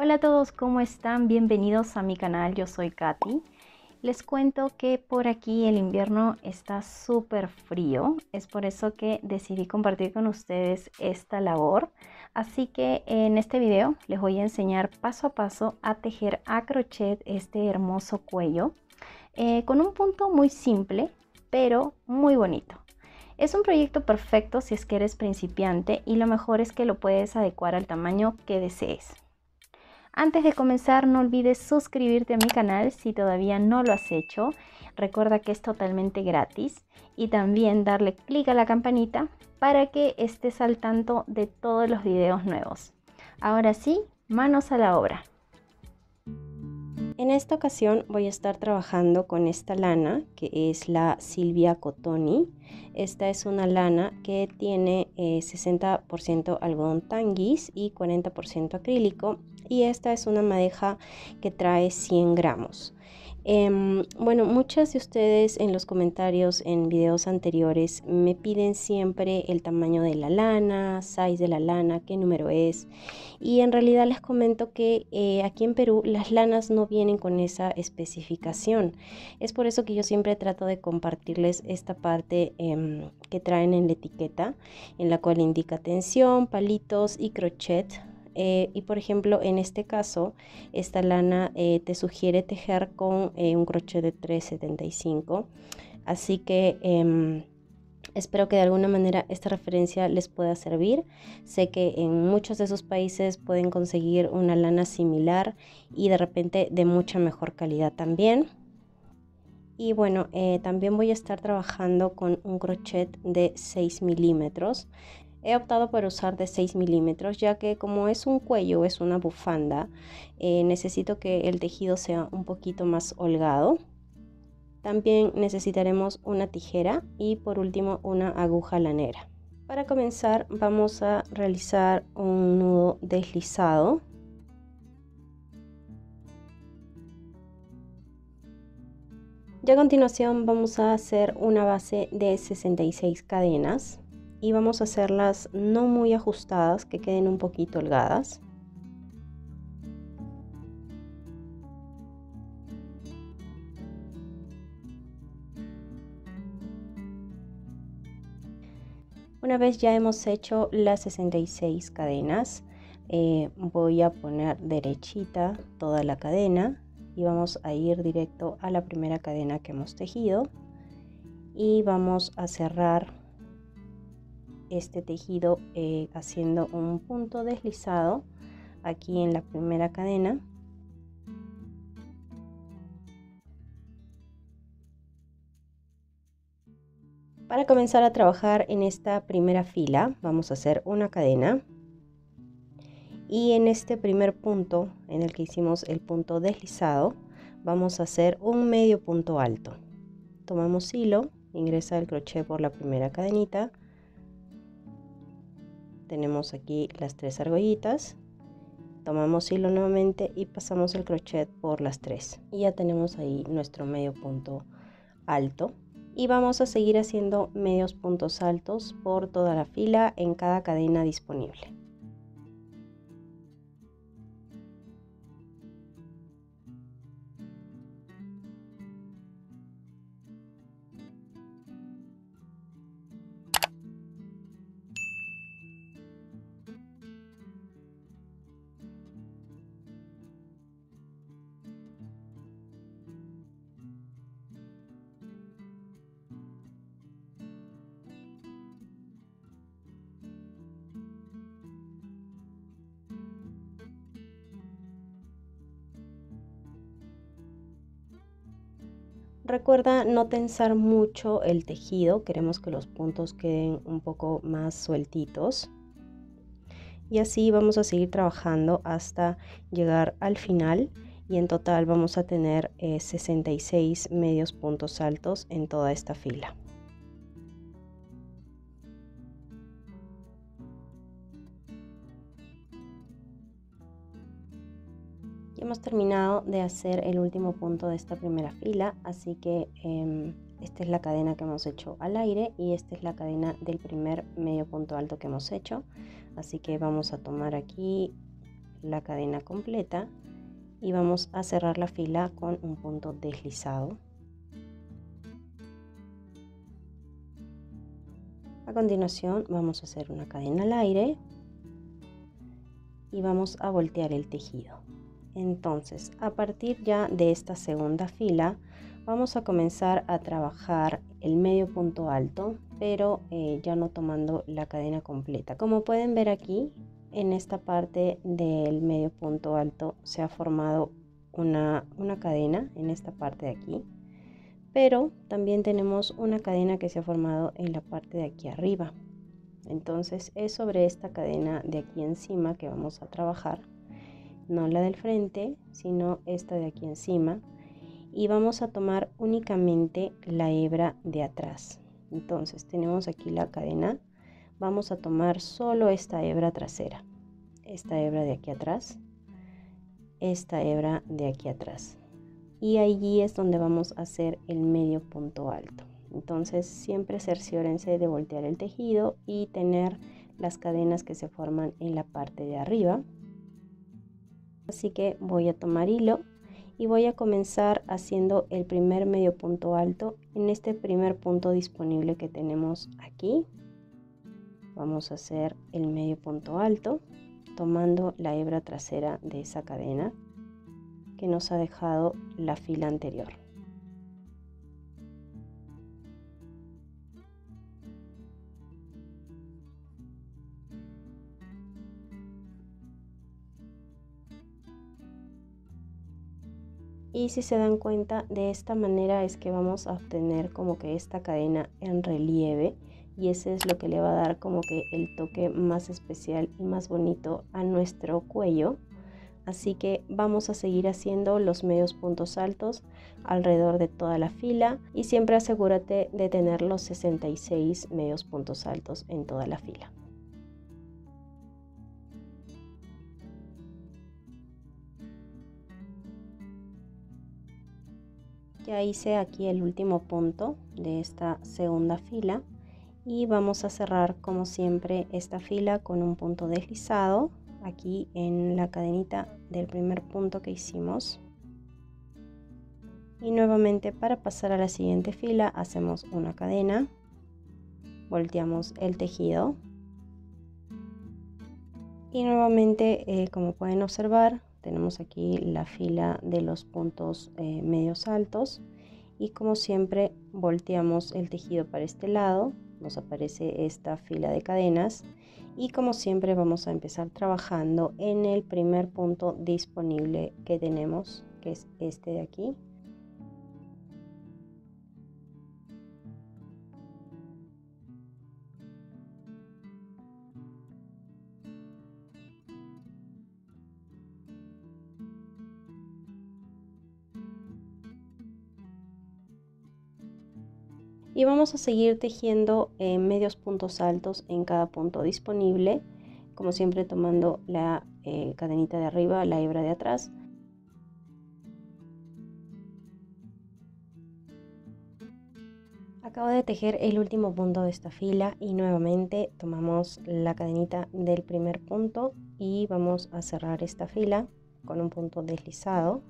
Hola a todos, ¿cómo están? Bienvenidos a mi canal, yo soy Katy. Les cuento que por aquí el invierno está súper frío, es por eso que decidí compartir con ustedes esta labor. Así que en este video les voy a enseñar paso a paso a tejer a crochet este hermoso cuello eh, con un punto muy simple, pero muy bonito. Es un proyecto perfecto si es que eres principiante y lo mejor es que lo puedes adecuar al tamaño que desees. Antes de comenzar no olvides suscribirte a mi canal si todavía no lo has hecho. Recuerda que es totalmente gratis y también darle clic a la campanita para que estés al tanto de todos los videos nuevos. Ahora sí, manos a la obra. En esta ocasión voy a estar trabajando con esta lana que es la Silvia Cotoni. Esta es una lana que tiene 60% eh, algodón tanguis y 40% acrílico y esta es una madeja que trae 100 gramos. Em, bueno, muchas de ustedes en los comentarios en videos anteriores me piden siempre el tamaño de la lana, size de la lana, qué número es. Y en realidad les comento que eh, aquí en Perú las lanas no vienen con esa especificación. Es por eso que yo siempre trato de compartirles esta parte em, que traen en la etiqueta, en la cual indica tensión, palitos y crochet eh, y por ejemplo, en este caso, esta lana eh, te sugiere tejer con eh, un crochet de 3,75. Así que em, espero que de alguna manera esta referencia les pueda servir. Sé que en muchos de esos países pueden conseguir una lana similar y de repente de mucha mejor calidad también. Y bueno, también voy a estar trabajando con un crochet de 6 milímetros. He optado por usar de 6 milímetros ya que como es un cuello, es una bufanda, eh, necesito que el tejido sea un poquito más holgado. También necesitaremos una tijera y por último una aguja lanera. Para comenzar vamos a realizar un nudo deslizado. Y a continuación vamos a hacer una base de 66 cadenas y vamos a hacerlas no muy ajustadas, que queden un poquito holgadas. Una vez ya hemos hecho las 66 cadenas, eh, voy a poner derechita toda la cadena y vamos a ir directo a la primera cadena que hemos tejido y vamos a cerrar este tejido eh, haciendo un punto deslizado aquí en la primera cadena Para comenzar a trabajar en esta primera fila vamos a hacer una cadena y en este primer punto en el que hicimos el punto deslizado vamos a hacer un medio punto alto. Tomamos hilo, ingresa el crochet por la primera cadenita, tenemos aquí las tres argollitas tomamos hilo nuevamente y pasamos el crochet por las tres. Y ya tenemos ahí nuestro medio punto alto. Y vamos a seguir haciendo medios puntos altos por toda la fila en cada cadena disponible Recuerda no tensar mucho el tejido, queremos que los puntos queden un poco más sueltitos. Y así vamos a seguir trabajando hasta llegar al final y en total vamos a tener 66 eh, medios puntos altos en toda esta fila. Hemos terminado de hacer el último punto de esta primera fila, así que em, esta es la cadena que hemos hecho al aire y esta es la cadena del primer medio punto alto que hemos hecho. Así que vamos a tomar aquí la cadena completa y vamos a cerrar la fila con un punto deslizado. A continuación vamos a hacer una cadena al aire y vamos a voltear el tejido. Entonces, a partir ya de esta segunda fila, vamos a comenzar a trabajar el medio punto alto, pero eh, ya no tomando la cadena completa. Como pueden ver aquí, en esta parte del medio punto alto se ha formado una, una cadena en esta parte de aquí, pero también tenemos una cadena que se ha formado en la parte de aquí arriba. Entonces es sobre esta cadena de aquí encima que vamos a trabajar no la del frente, sino esta de aquí encima. Y vamos a tomar únicamente la hebra de atrás. Entonces tenemos aquí la cadena. Vamos a tomar solo esta hebra trasera. Esta hebra de aquí atrás. Esta hebra de aquí atrás. Y allí es donde vamos a hacer el medio punto alto. Entonces siempre cerciórense de voltear el tejido y tener las cadenas que se forman en la parte de arriba Así que voy a tomar hilo y voy a comenzar haciendo el primer medio punto alto en este primer punto disponible que tenemos aquí. Vamos a hacer el medio punto alto tomando la hebra trasera de esa cadena que nos ha dejado la fila anterior. Y si se dan cuenta de esta manera es que vamos a obtener como que esta cadena en relieve y ese es lo que le va a dar como que el toque más especial y más bonito a nuestro cuello. Así que vamos a seguir haciendo los medios puntos altos alrededor de toda la fila y siempre asegúrate de tener los 66 medios puntos altos en toda la fila ya hice aquí el último punto de esta segunda fila y vamos a cerrar como siempre esta fila con un punto deslizado aquí en la cadenita del primer punto que hicimos. Y nuevamente para pasar a la siguiente fila hacemos una cadena volteamos el tejido. Y nuevamente eh, como pueden observar tenemos aquí la fila de los puntos eh, medios altos. Y como siempre volteamos el tejido para este lado nos aparece esta fila de cadenas. Y como siempre vamos a empezar trabajando en el primer punto disponible que tenemos que es este de aquí y vamos a seguir tejiendo medios puntos altos en cada punto disponible como siempre tomando la eh, cadenita de arriba la hebra de atrás. Acabo de tejer el último punto de esta fila y nuevamente tomamos la cadenita del primer punto y vamos a cerrar esta fila con un punto deslizado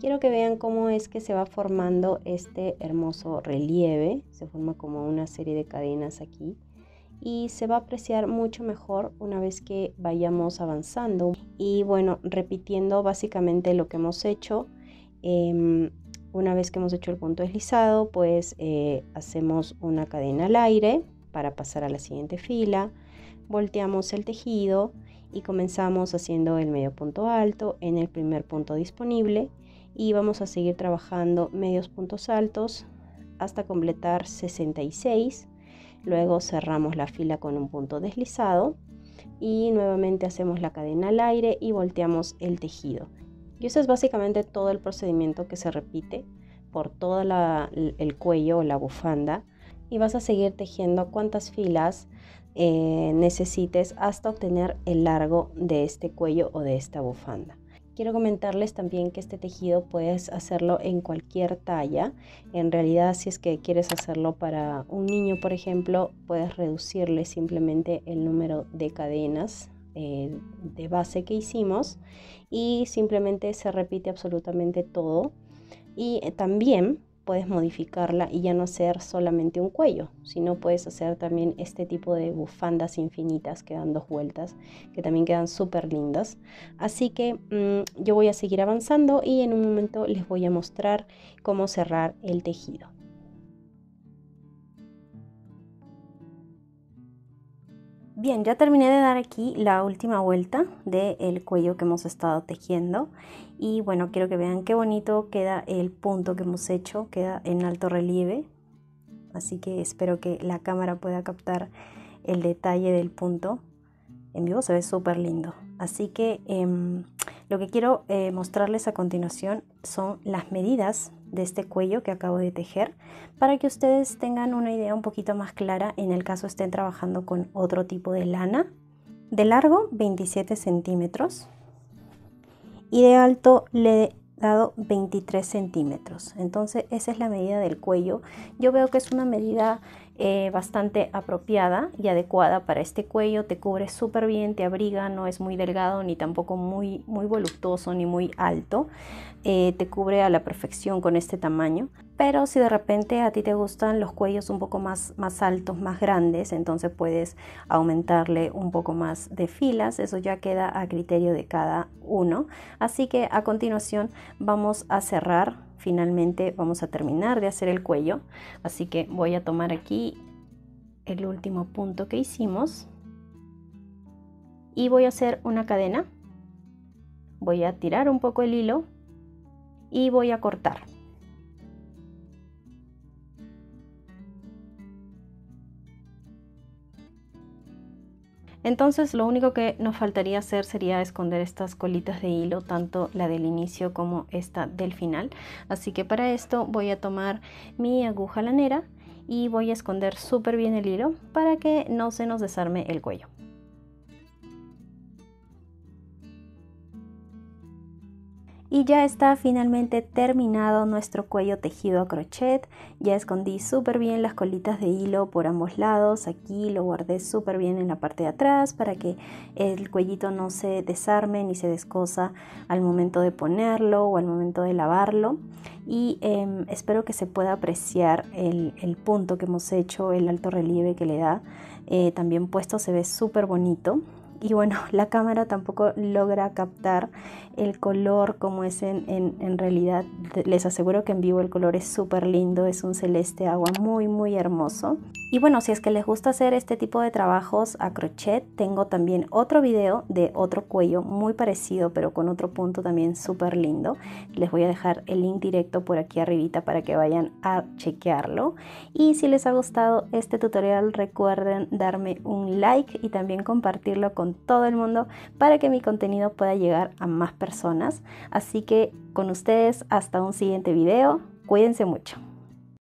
Quiero que vean cómo es que se va formando este hermoso relieve. Se forma como una serie de cadenas aquí y se va a apreciar mucho mejor una vez que vayamos avanzando. Y bueno, repitiendo básicamente lo que hemos hecho. Em, una vez que hemos hecho el punto deslizado, pues eh, hacemos una cadena al aire para pasar a la siguiente fila. Volteamos el tejido y comenzamos haciendo el medio punto alto en el primer punto disponible y vamos a seguir trabajando medios puntos altos hasta completar 66 luego cerramos la fila con un punto deslizado y nuevamente hacemos la cadena al aire y volteamos el tejido. Y eso es básicamente todo el procedimiento que se repite por todo el cuello o la bufanda y vas a seguir tejiendo cuantas filas eh, necesites hasta obtener el largo de este cuello o de esta bufanda Quiero comentarles también que este tejido puedes hacerlo en cualquier talla. En realidad, si es que quieres hacerlo para un niño, por ejemplo, puedes reducirle simplemente el número de cadenas eh, de base que hicimos y simplemente se repite absolutamente todo. Y eh, también puedes modificarla y ya no hacer solamente un cuello, sino puedes hacer también este tipo de bufandas infinitas que dan dos vueltas, que también quedan súper lindas. Así que mm, yo voy a seguir avanzando y en un momento les voy a mostrar cómo cerrar el tejido. Bien, ya terminé de dar aquí la última vuelta del cuello que hemos estado tejiendo. Y bueno, quiero que vean qué bonito queda el punto que hemos hecho, queda en alto relieve, así que espero que la cámara pueda captar el detalle del punto. En vivo se ve súper lindo, así que em, lo que quiero eh, mostrarles a continuación son las medidas de este cuello que acabo de tejer para que ustedes tengan una idea un poquito más clara en el caso estén trabajando con otro tipo de lana. De largo 27 centímetros y de alto le he dado 23 centímetros. Entonces esa es la medida del cuello. Yo veo que es una medida eh, bastante apropiada y adecuada para este cuello, te cubre súper bien, te abriga, no es muy delgado ni tampoco muy, muy voluptuoso ni muy alto, eh, te cubre a la perfección con este tamaño. Pero si de repente a ti te gustan los cuellos un poco más, más altos, más grandes, entonces puedes aumentarle un poco más de filas, eso ya queda a criterio de cada uno. Así que a continuación vamos a cerrar. Finalmente vamos a terminar de hacer el cuello. Así que voy a tomar aquí el último punto que hicimos. Y voy a hacer una cadena. Voy a tirar un poco el hilo y voy a cortar Entonces lo único que nos faltaría hacer sería esconder estas colitas de hilo, tanto la del inicio como esta del final. Así que para esto voy a tomar mi aguja lanera y voy a esconder súper bien el hilo para que no se nos desarme el cuello. Y ya está finalmente terminado nuestro cuello tejido a crochet. Ya escondí súper bien las colitas de hilo por ambos lados. Aquí lo guardé súper bien en la parte de atrás para que el cuellito no se desarme ni se descosa al momento de ponerlo o al momento de lavarlo. Y em, espero que se pueda apreciar el, punto que hemos hecho, el alto relieve que le da. Eh, también puesto se ve súper bonito y bueno, la cámara tampoco logra captar el color como es en, en, realidad. Les aseguro que en vivo el color es súper lindo, es un celeste agua muy muy hermoso. Y bueno, si es que les gusta hacer este tipo de trabajos a crochet, tengo también otro video de otro cuello muy parecido pero con otro punto también súper lindo. Les voy a dejar el link directo por aquí arribita para que vayan a chequearlo. Y si les ha gustado este tutorial recuerden darme un like y también compartirlo todo el mundo para que mi contenido pueda llegar a más personas. Así que con ustedes hasta un siguiente video. Cuídense mucho.